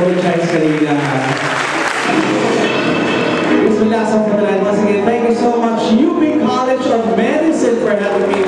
apologize kanina. Ms. Villasan once again, thank you so much, UP College of Medicine for having me